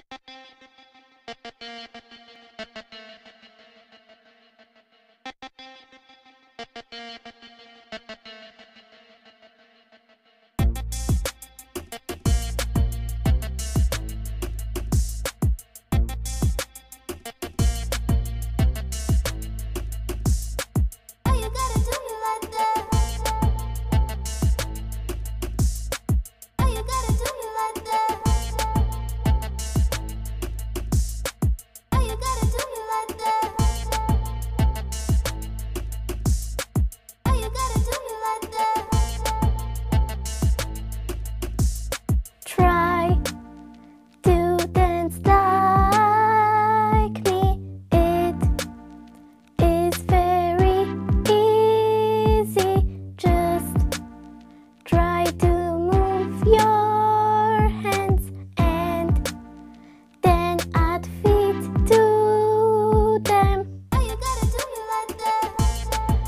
Thank you.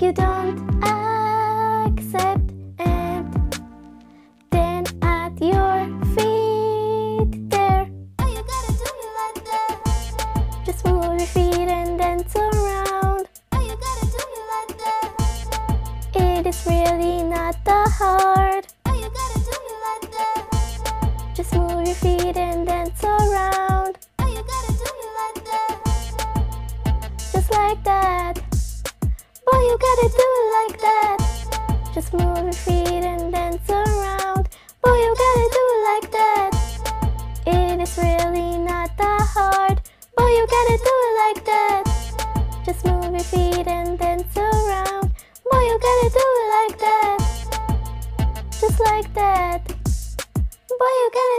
you don't accept And then at your feet there. You gotta do Just move your feet and dance around you gotta do It is really not that hard you gotta do Just move your feet and dance around you gotta do Just like that Boy, you gotta do it like that. Just move your feet and dance around. Boy, you gotta do it like that. It is really not that hard. Boy, you gotta do it like that. Just move your feet and dance around. Boy, you gotta do it like that. Just like that. Boy, you gotta